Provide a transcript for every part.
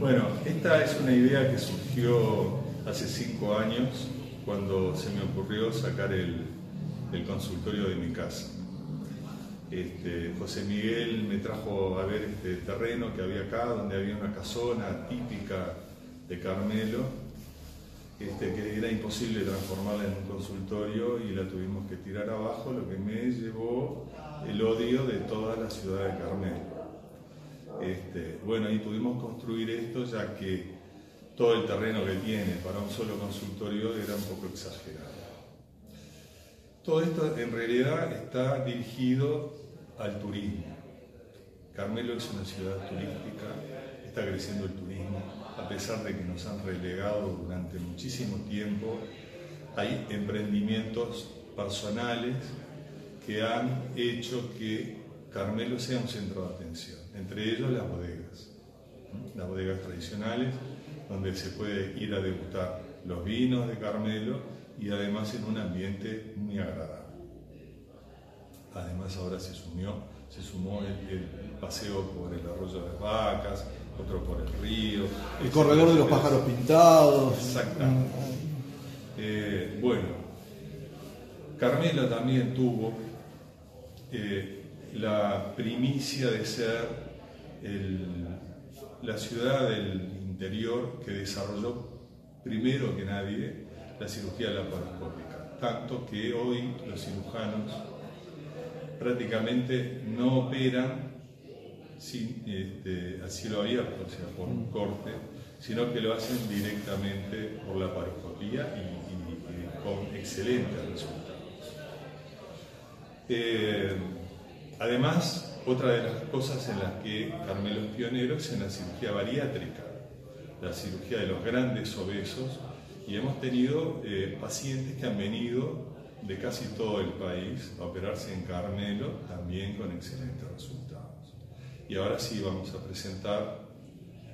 Bueno, esta es una idea que surgió hace cinco años cuando se me ocurrió sacar el, consultorio de mi casa. Este, José Miguel me trajo a ver este terreno que había acá, donde había una casona típica de Carmelo, este, que era imposible transformarla en un consultorio y la tuvimos que tirar abajo, lo que me llevó el odio de toda la ciudad de Carmelo. Este, bueno, y pudimos construir esto ya que todo el terreno que tiene para un solo consultorio era un poco exagerado. Todo esto en realidad está dirigido al turismo. Carmelo es una ciudad turística, está creciendo el turismo, a pesar de que nos han relegado durante muchísimo tiempo, hay emprendimientos personales que han hecho que Carmelo sea un centro de atención, entre ellos las bodegas, las bodegas tradicionales, donde se puede ir a degustar los vinos de Carmelo y además en un ambiente muy agradable. Además ahora se, sumió, se sumó el, paseo por el arroyo de vacas, otro por el río. El corredor de los pájaros pintados. Exactamente. Eh, bueno, Carmelo también tuvo eh, la primicia de ser la ciudad del interior que desarrolló primero que nadie la cirugía laparoscópica, tanto que hoy los cirujanos prácticamente no operan sin, este, a cielo abierto, o sea, por un corte, sino que lo hacen directamente por la paroscopía y, con excelentes resultados. Eh, Además, otra de las cosas en las que Carmelo es pionero es en la cirugía bariátrica, la cirugía de los grandes obesos, y hemos tenido eh, pacientes que han venido de casi todo el país a operarse en Carmelo, también con excelentes resultados. Y ahora sí vamos a presentar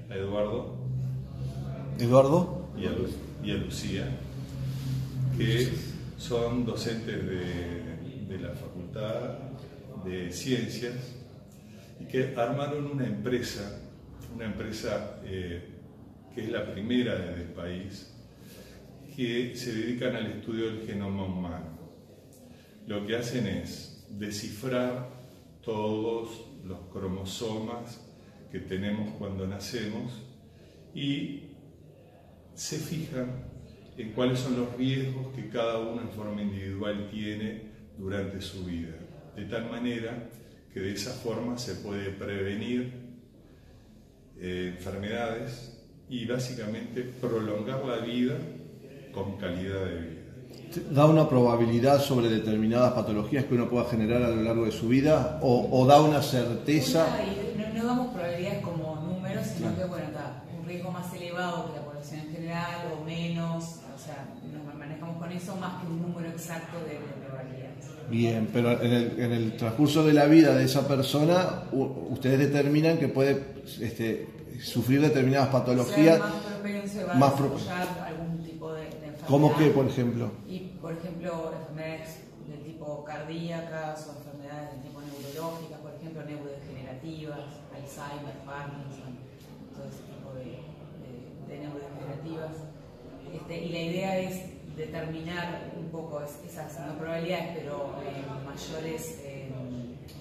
a Eduardo. Eduardo. Y a, Lucía, que son docentes de, de la facultad de ciencias y que armaron una empresa, una empresa eh, que es la primera del país, que se dedican al estudio del genoma humano. Lo que hacen es descifrar todos los cromosomas que tenemos cuando nacemos y se fijan en cuáles son los riesgos que cada uno en forma individual tiene durante su vida de tal manera que de esa forma se puede prevenir eh, enfermedades y básicamente prolongar la vida con calidad de vida. ¿Da una probabilidad sobre determinadas patologías que uno pueda generar a lo largo de su vida o, da una certeza? No, damos probabilidades como números, sino que bueno, da un riesgo más elevado que la población en general o menos, o sea, nos manejamos con eso más que un número exacto de, de probabilidades. Bien, pero en el, en el, transcurso de la vida de esa persona, ustedes determinan que puede este, sufrir determinadas patologías. más propenso a algún tipo de, enfermedad. ¿Cómo qué, por ejemplo? Y, por ejemplo, enfermedades de tipo cardíacas o enfermedades de tipo neurológicas, por ejemplo, neurodegenerativas, Alzheimer, Parkinson, todo ese tipo de, de neurodegenerativas. Este, y la idea es determinar un poco esas no probabilidades, pero eh, mayores eh,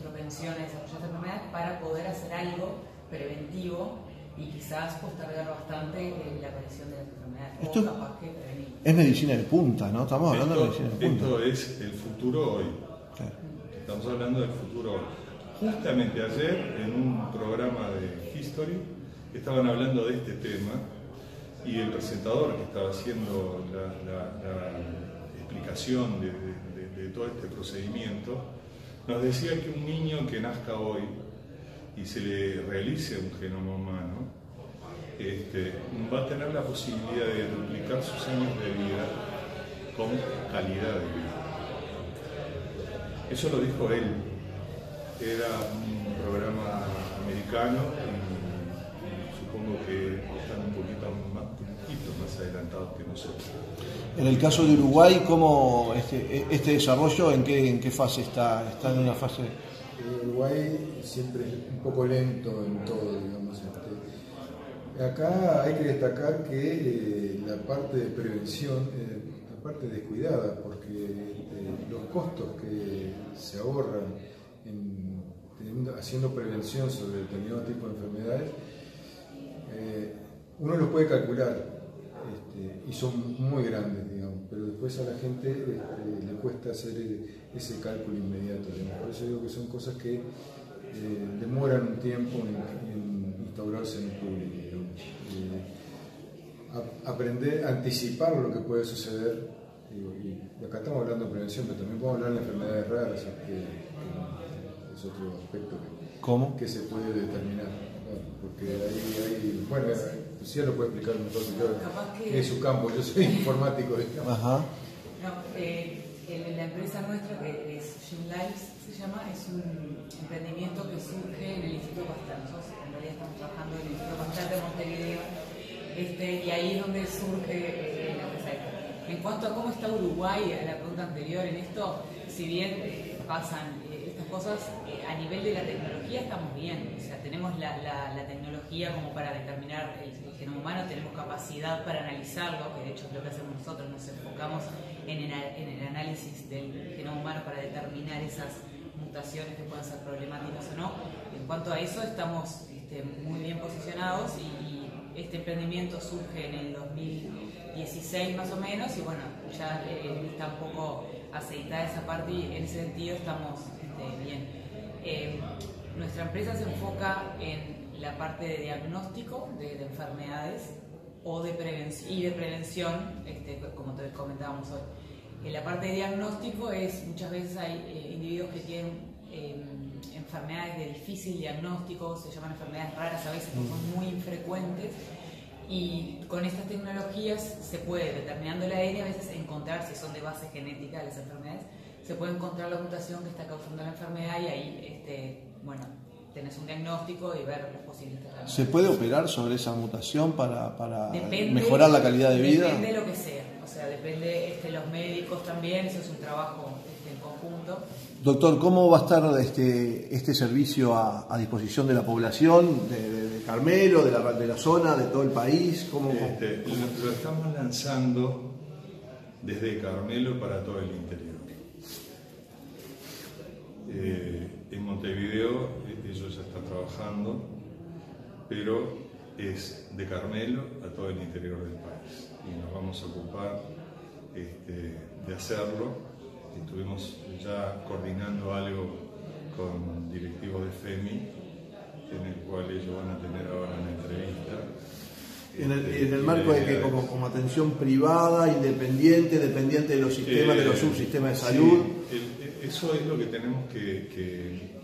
propensiones a muchas enfermedades para poder hacer algo preventivo y quizás postergar bastante eh, la aparición de las enfermedades. Esto o capaz que prevenir. Es medicina de punta, ¿no? Estamos hablando de medicina de punta. Esto es el futuro hoy. Estamos hablando del futuro hoy. Justamente ayer, en un programa de History, estaban hablando de este tema y el presentador que estaba haciendo la, explicación de, todo este procedimiento nos decía que un niño que nazca hoy y se le realice un genoma humano este, va a tener la posibilidad de duplicar sus años de vida con calidad de vida. Eso lo dijo él. Era un programa americano y supongo que están un poquito adelantados que nosotros. En el caso de Uruguay, ¿cómo este, este desarrollo, en qué, en qué fase está? ¿Está en una fase...? Uruguay siempre es un poco lento en todo, digamos. Este, acá hay que destacar que eh, la parte de prevención, eh, la parte descuidada, porque eh, los costos que se ahorran haciendo prevención sobre determinado tipo de enfermedades, uno los puede calcular este, y son muy grandes, digamos, pero después a la gente este, le cuesta hacer ese cálculo inmediato. Por eso digo que son cosas que demoran un tiempo en, instaurarse en el público. Eh, aprender, anticipar lo que puede suceder. Y, acá estamos hablando de prevención, pero también podemos hablar de enfermedades raras, que, es otro aspecto que, ¿Cómo? que se puede determinar. Porque ahí hay, bueno, sí lo puede explicar mejor que yo, es su campo, yo soy informático. Ajá. No, eh, la empresa nuestra, que es Gym Lives, se llama, es un emprendimiento que surge en el Instituto Pasteur. Nosotros en realidad estamos trabajando en el Instituto Pasteur de Montevideo este, y ahí es donde surge eh, la empresa. En cuanto a cómo está Uruguay, a la pregunta anterior en esto, si bien eh, pasan eh, estas cosas, a nivel de la tecnología estamos bien. O sea, tenemos la, tecnología como para determinar el, genoma humano, tenemos capacidad para analizarlo, que de hecho es lo que hacemos nosotros, nos enfocamos en el, análisis del genoma humano para determinar esas mutaciones que puedan ser problemáticas o no. En cuanto a eso, estamos este, muy bien posicionados y, este emprendimiento surge en el 2016 más o menos y bueno, ya eh, está un poco aceitada esa parte y en ese sentido estamos este, bien. Eh, nuestra empresa se enfoca en la parte de diagnóstico de, enfermedades o de prevención y de prevención, este, como te comentábamos hoy. En la parte de diagnóstico es, muchas veces hay eh, individuos que tienen em, enfermedades de difícil diagnóstico, se llaman enfermedades raras a veces porque son muy infrecuentes y con estas tecnologías se puede, determinando el ADN, a veces encontrar, si son de base genética de las enfermedades, se puede encontrar la mutación que está causando la enfermedad y ahí, este, bueno, tenés un diagnóstico y ver los posibles tratamientos. ¿Se puede operar sobre esa mutación para, para mejorar la calidad de vida? Depende de lo que sea, o sea, depende este, los médicos también, eso es un trabajo este, en conjunto. Doctor, ¿cómo va a estar este, este servicio a, a disposición de la población, de, de Carmelo, de la, de la, zona, de todo el país? ¿Cómo, este, cómo? Lo, lo estamos lanzando desde Carmelo para todo el interior. Eh, en Montevideo ellos ya están trabajando, pero es de Carmelo a todo el interior del país y nos vamos a ocupar este, de hacerlo. Estuvimos ya coordinando algo con directivos de FEMI, en el cual ellos van a tener ahora una entrevista. En el, en el marco de que como, como, atención privada, independiente, dependiente de los sistemas, eh, de los subsistemas de salud. Sí, el, eso es lo que tenemos que, que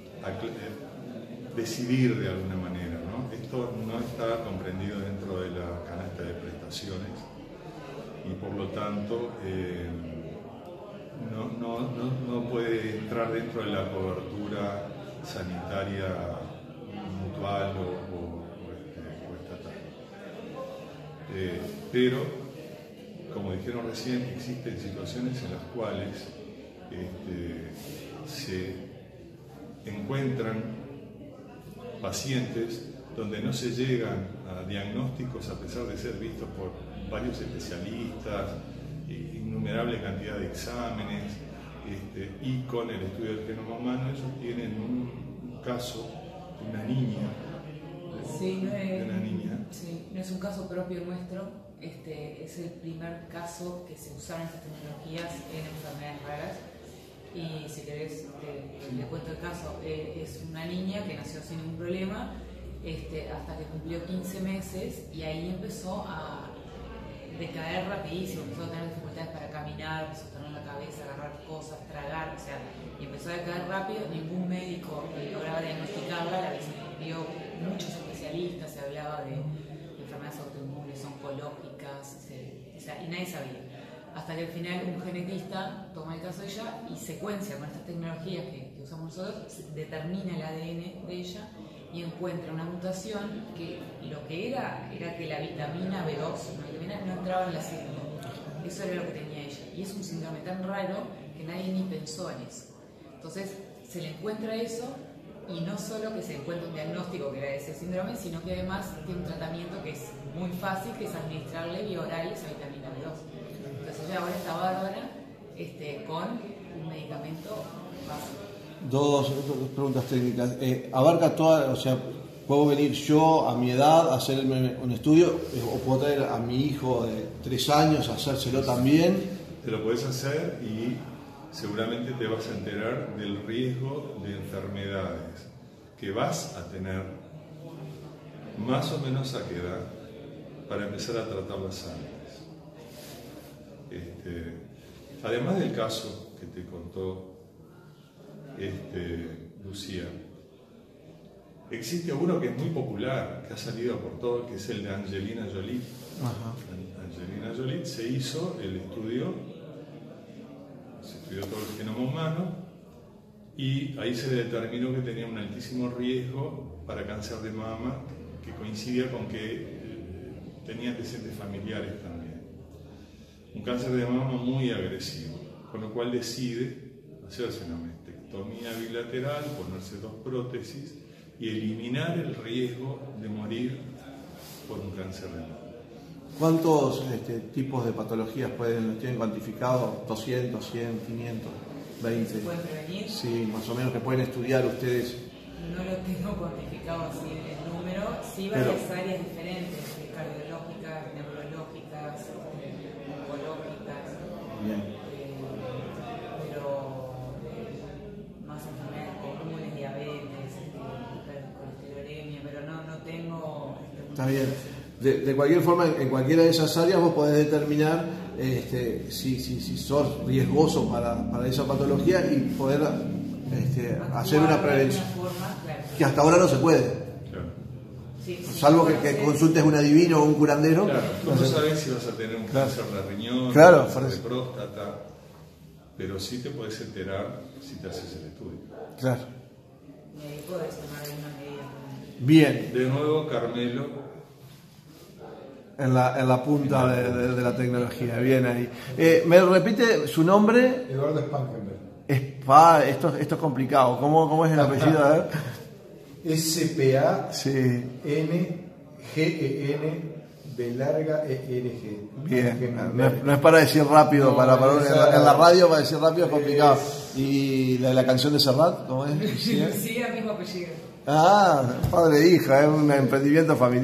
decidir de alguna manera. ¿no? Esto no está comprendido dentro de la canasta de prestaciones y por lo tanto eh, no, no, no, puede entrar dentro de la cobertura sanitaria mutual o, este, estatal. Eh, pero, como dijeron recién, existen situaciones en las cuales este, se encuentran pacientes donde no se llegan a diagnósticos a pesar de ser vistos por varios especialistas, innumerable cantidad de exámenes, este, y con el estudio del genoma humano ellos tienen un caso de una niña. Sí, no es, una niña. Sí, no es un caso propio nuestro, este, es el primer caso que se usaron estas tecnologías en enfermedades raras y si querés le cuento el caso, eh, es una niña que nació sin ningún problema este, hasta que cumplió 15 meses y ahí empezó a decaer rapidísimo, empezó a tener dificultades para caminar, sostener la cabeza, agarrar cosas, tragar, o sea, y empezó a decaer rápido, ningún médico lograba diagnosticarla, la vio muchos especialistas, se hablaba de enfermedades autoinmunes, oncológicas, o sea, y nadie sabía hasta que al final un genetista toma el caso de ella y secuencia con estas tecnologías que, usamos nosotros, determina el ADN de ella y encuentra una mutación que lo que era era que la vitamina B2 la no entraba en la célula. Eso era lo que tenía ella. Y es un síndrome tan raro que nadie ni pensó en eso. Entonces se le encuentra eso y no solo que se encuentre un diagnóstico que era ese síndrome, sino que además tiene un tratamiento que es muy fácil, que es administrarle vía oral esa vitamina B2. Ella ahora está bárbara este, con un medicamento básico. Dos, dos preguntas técnicas. Eh, abarca toda, o sea, puedo venir yo a mi edad a hacerme un estudio eh, o puedo traer a mi hijo de tres años a hacérselo también. Te lo puedes hacer y seguramente te vas a enterar del riesgo de enfermedades que vas a tener más o menos a qué edad para empezar a tratarlas antes. Este, además del caso que te contó este, Lucía, existe uno que es muy popular, que ha salido por todo, que es el de Angelina Jolie. Angelina Jolie se hizo el estudio, se estudió todo el genoma humano y ahí se determinó que tenía un altísimo riesgo para cáncer de mama que coincidía con que eh, tenía antecedentes familiares también. Un cáncer de mama muy agresivo, con lo cual decide hacerse una mastectomía bilateral, ponerse dos prótesis y eliminar el riesgo de morir por un cáncer de mama. ¿Cuántos este, tipos de patologías pueden, tienen cuantificado? ¿200, 100, 500, 20? ¿Se pueden prevenir? Sí, más o menos que pueden estudiar ustedes. No lo tengo cuantificado así el número, sí Pero- varias áreas diferentes, eh, cardiológicas, neurológicas, eh, oncológicas, Bien. eh, pero eh, más enfermedades comunes, diabetes, este, colesterolemia, pero no, no tengo... este, Está bien. De, de cualquier forma, en, cualquiera de esas áreas vos podés determinar este, si, si, si sos riesgoso para, para esa patología y poder este, hacer una prevención. alguna forma, claro. Que hasta ahora no se puede. Claro. Sí, sí, Salvo que, consultes un adivino o un curandero. Claro, tú no sabes si vas a tener un Claro. cáncer de riñón, Claro, un cáncer por de próstata, pero sí te puedes enterar si te haces el estudio. Claro. Bien, De nuevo, Carmelo, en la, en la punta de, de- de la tecnología. Bien ahí. Eh, ¿Me repite su nombre? Eduardo Spangenberg. Es, pa, esto, esto es complicado. ¿Cómo, cómo es el apellido? A ver. S-P-A-N-G-E-N B larga E-R-G. Bien, no es, no es para decir rápido, No, para, para- en, esa- la, en la radio para decir rápido es complicado. ¿Y la, la canción de Serrat? ¿Cómo es? Sí, el mismo apellido. Ah, padre e hija, es un emprendimiento familiar.